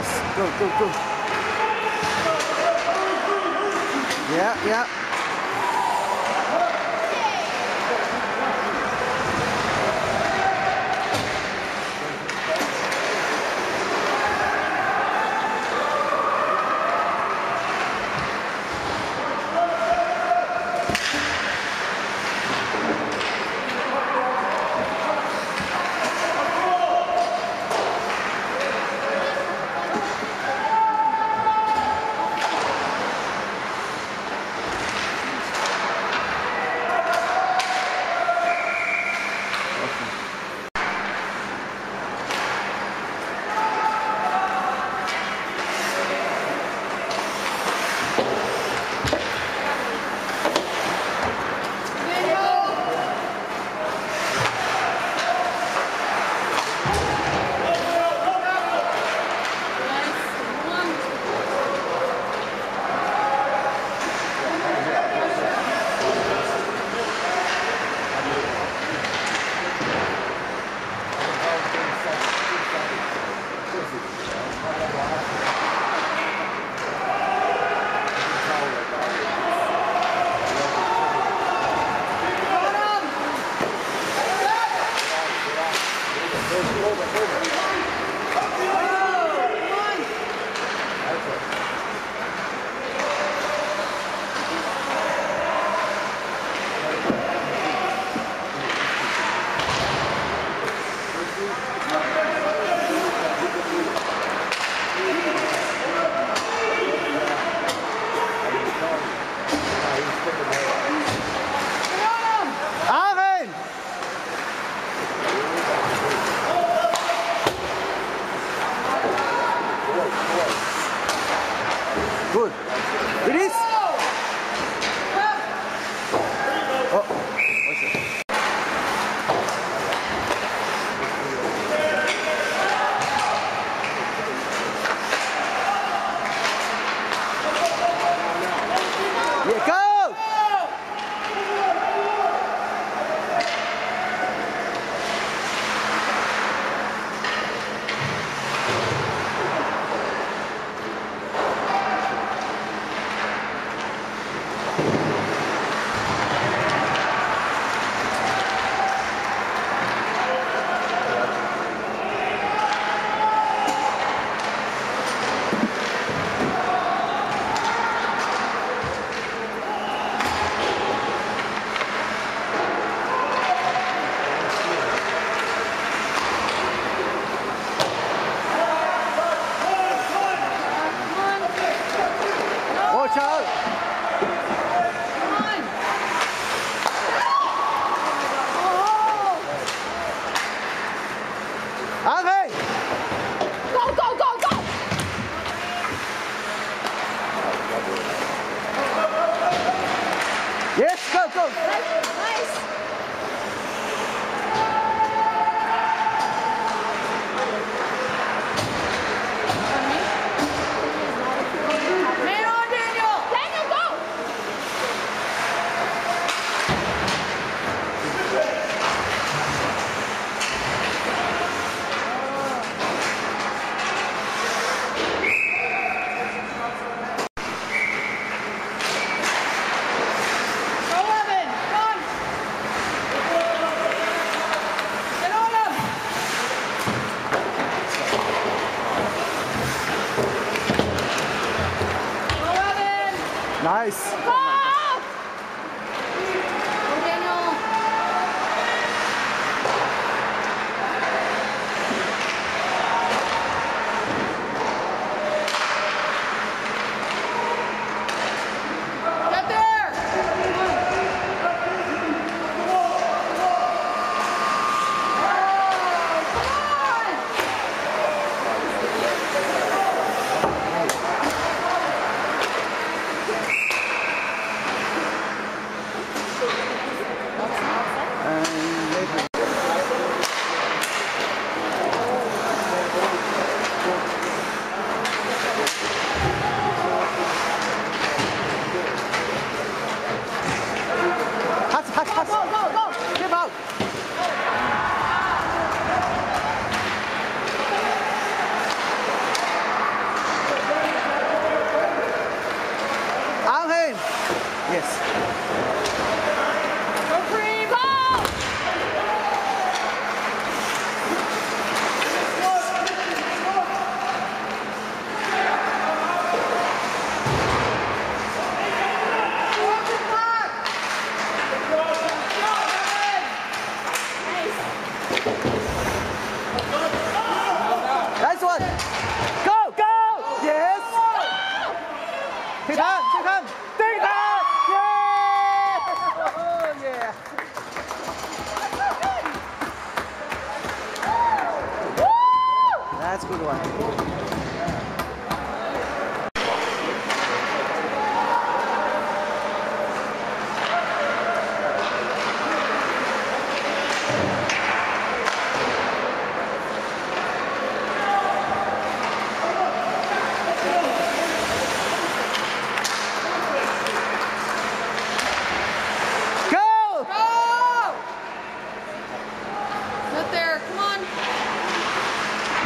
Nice. Go, go, go. Yeah, yeah.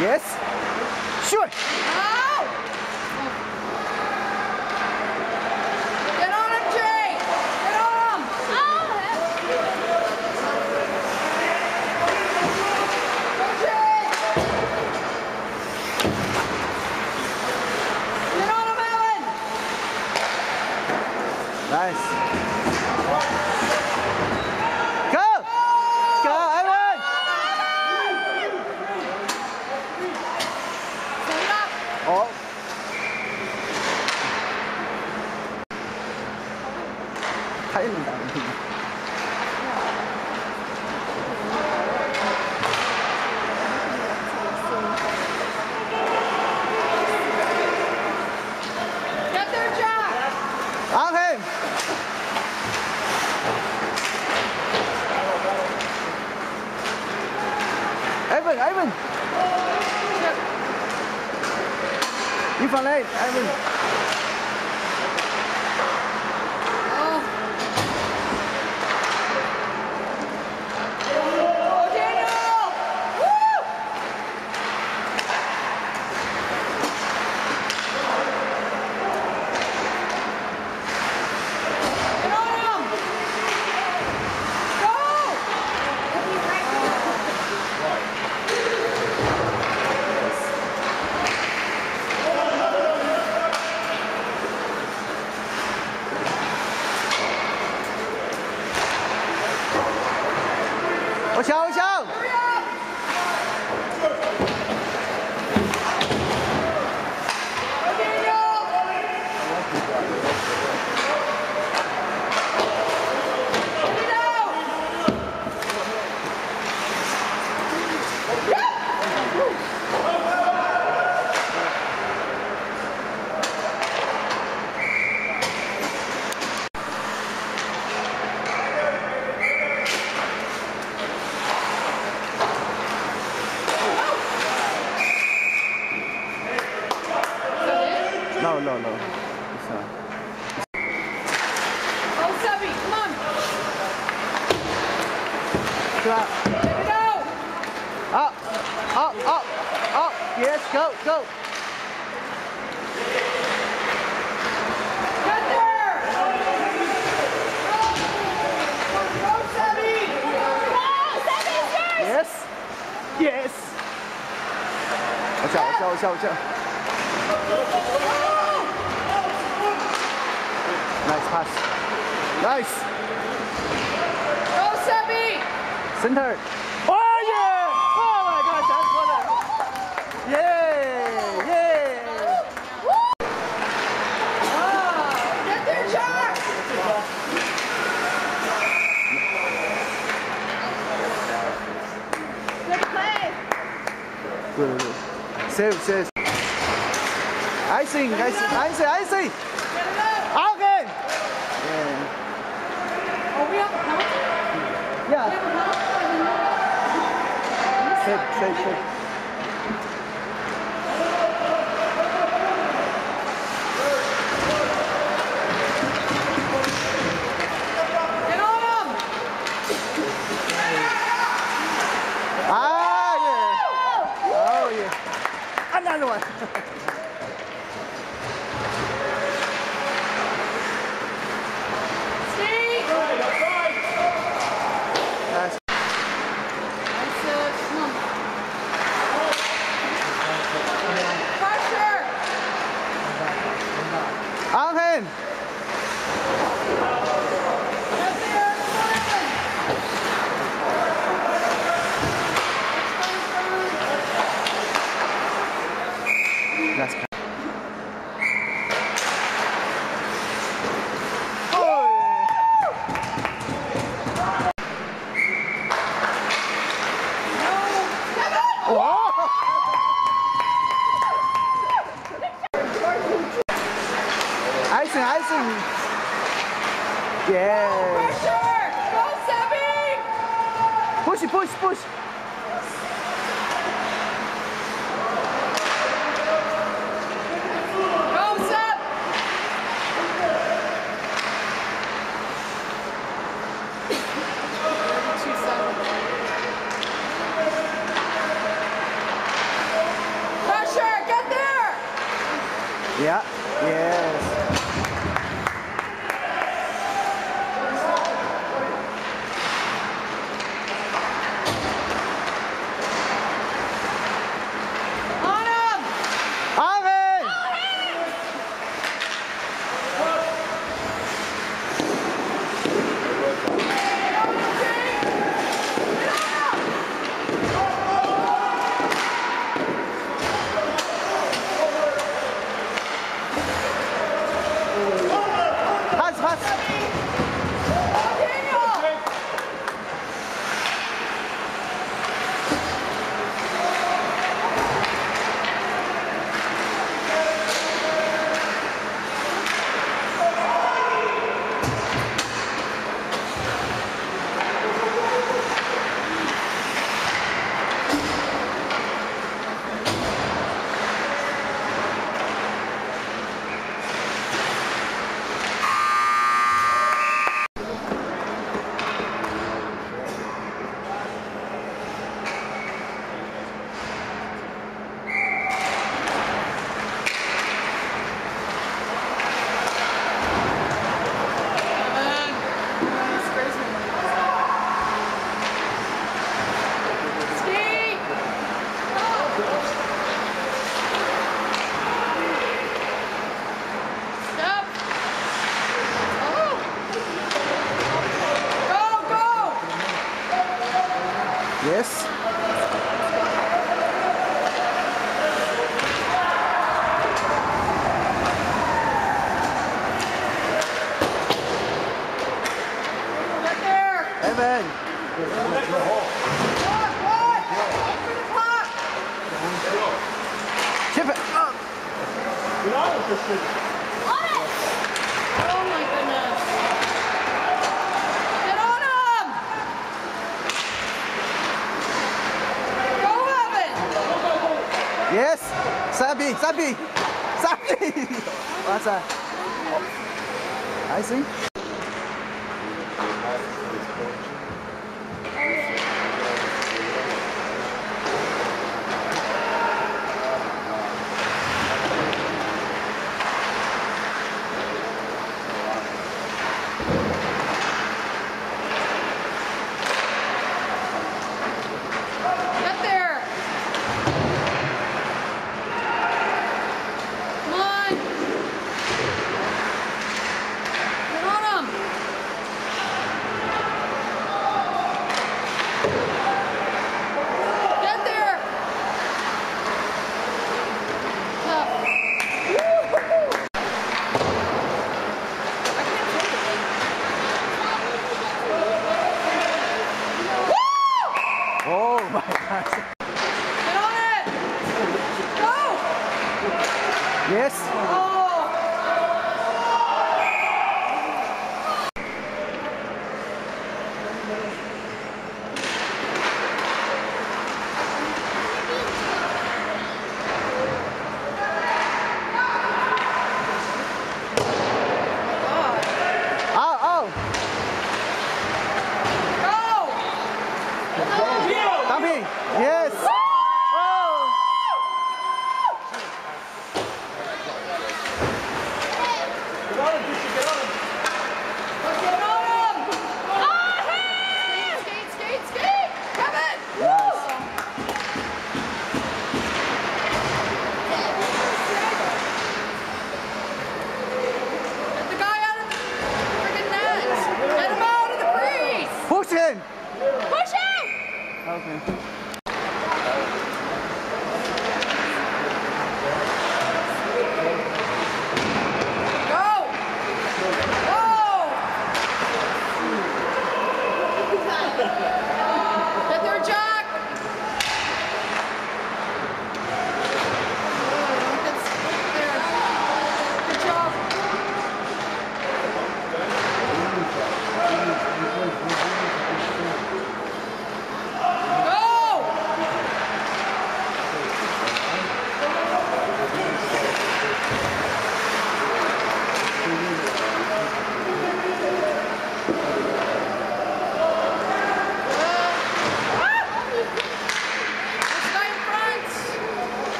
Yes? Sure. Oh! Yes, go, go. Yes. Yes. Watch out, watch out, watch out, watch out. Nice pass. Nice. Go, Sebi. Center. her. i se, I Icing, icing, icing, icing. Okay. Yeah. Yeah. Safe. 吓死我。了 Yeah. Yes. Sabi, Sabi. Sabi.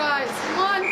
guys. Come on.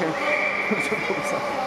No. Okay. Stop.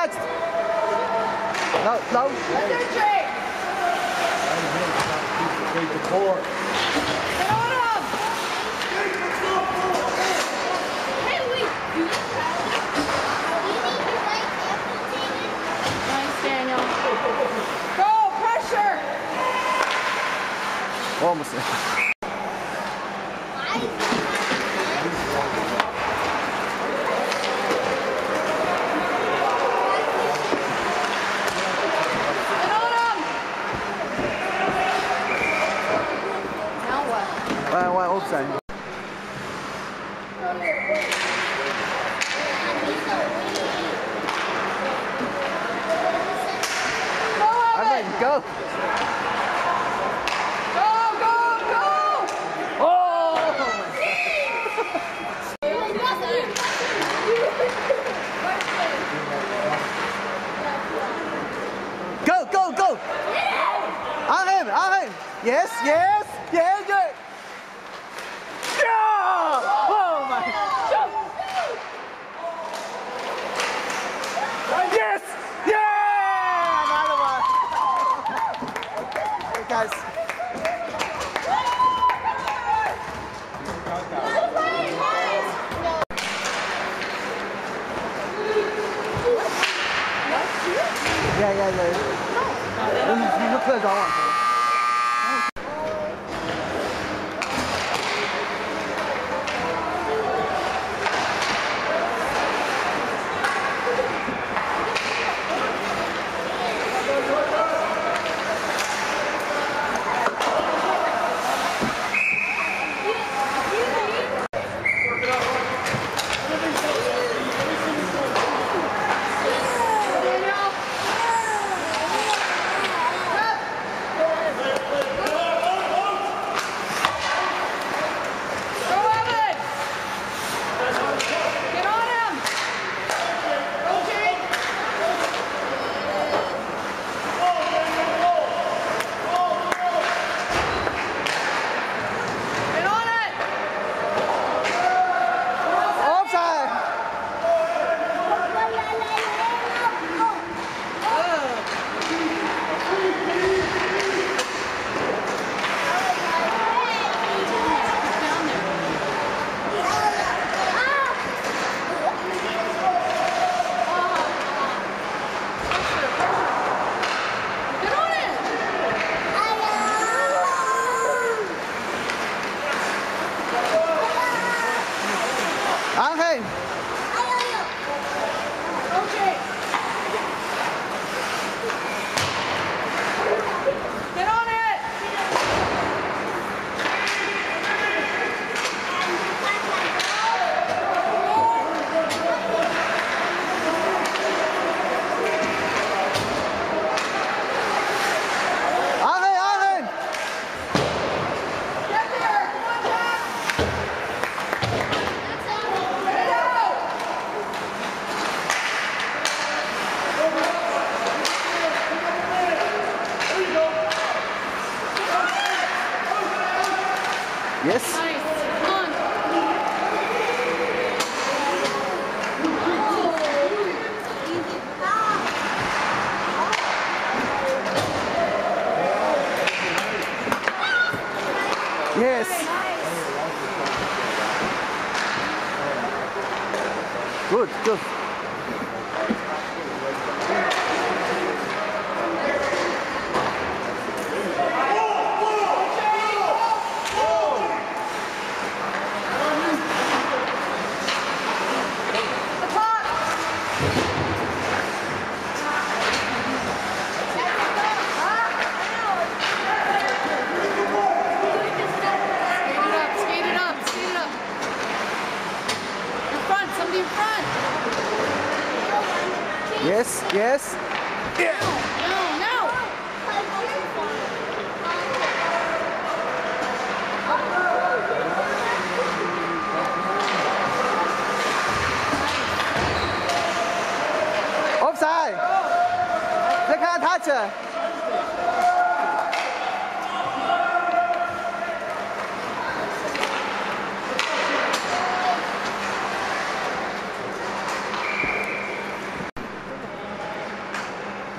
Touch, touch, touch. No, no. Get there, the court. Get on him! Nice, Daniel. Go, pressure! Almost.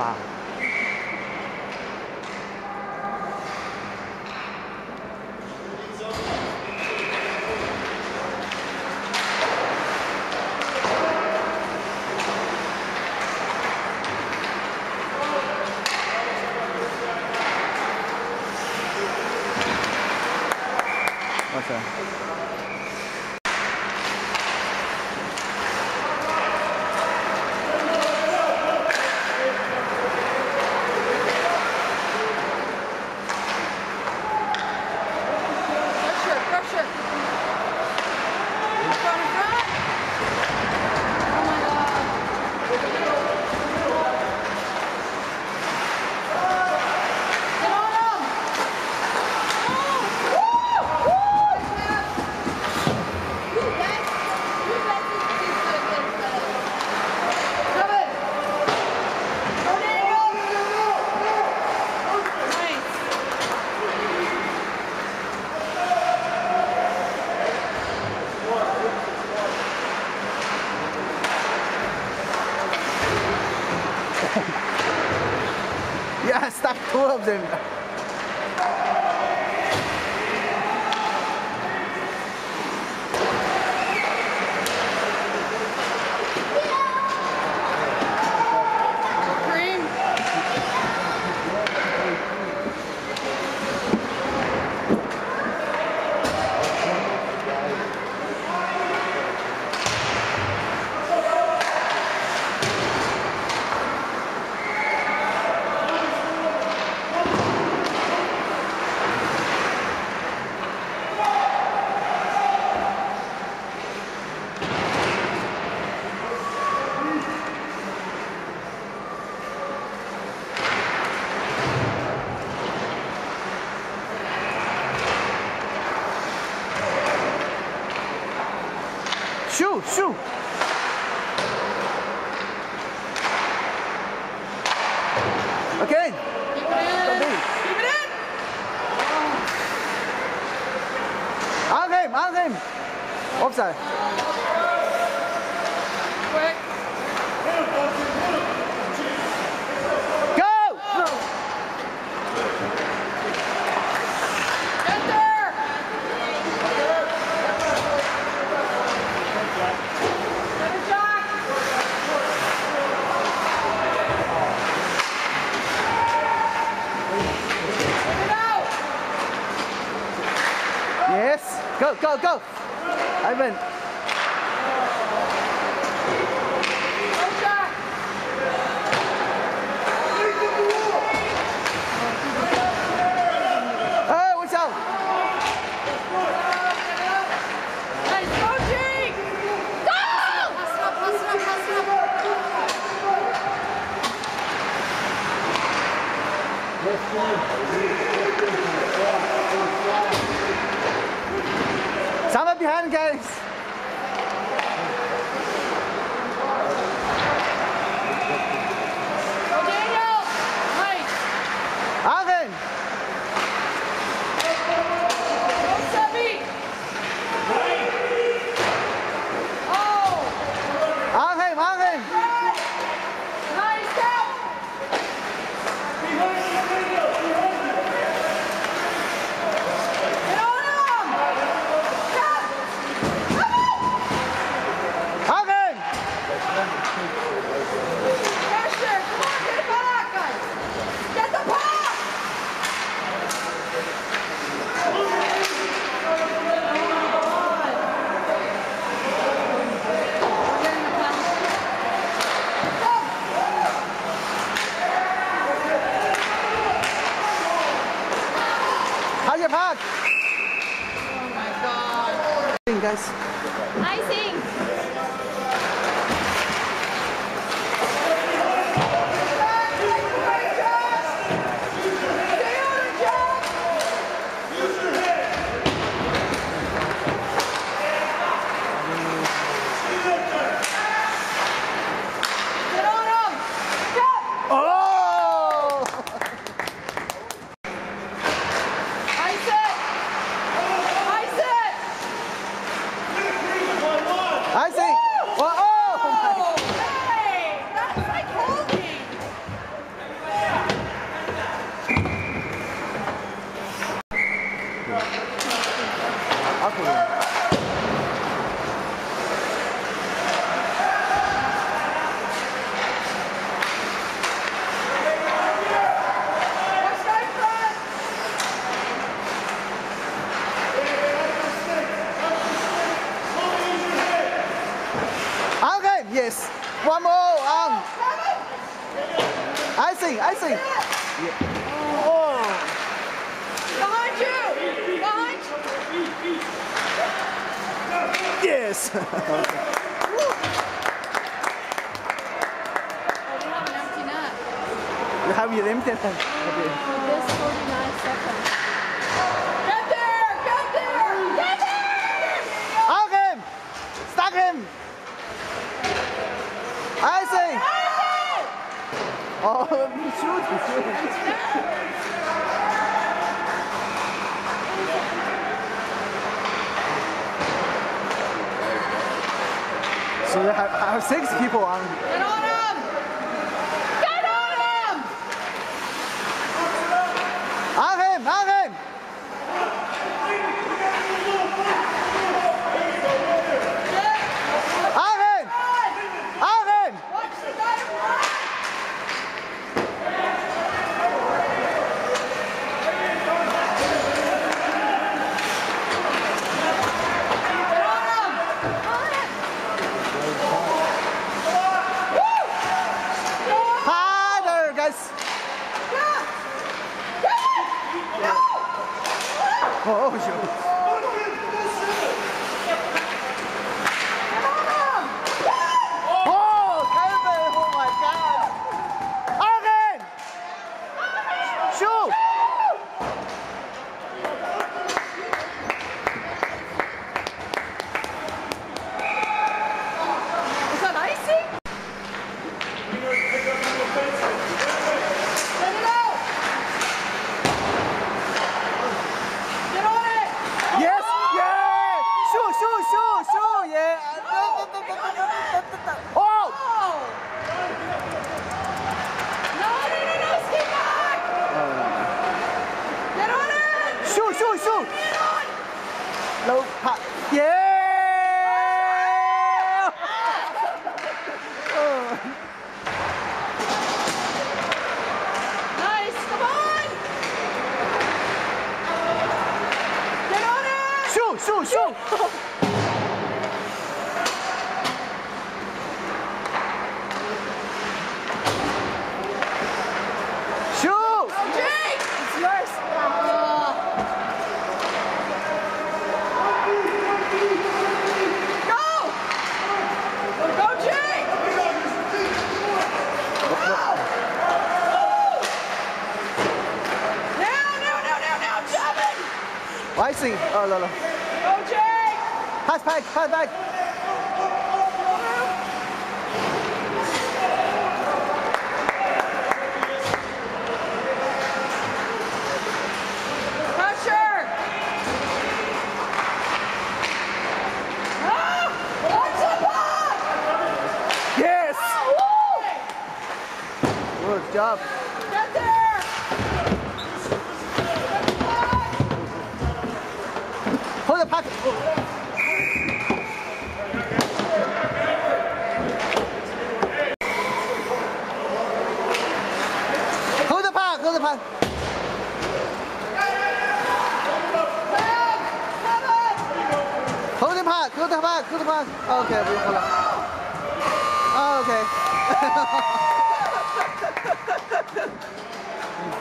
啊。stuck gloves and six people on Good job. Get there! Hold the pass. Oh. Hold the pass, hold the pass. Okay, we hold on. Oh, okay.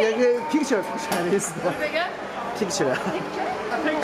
picture, picture is. Picture. Picture?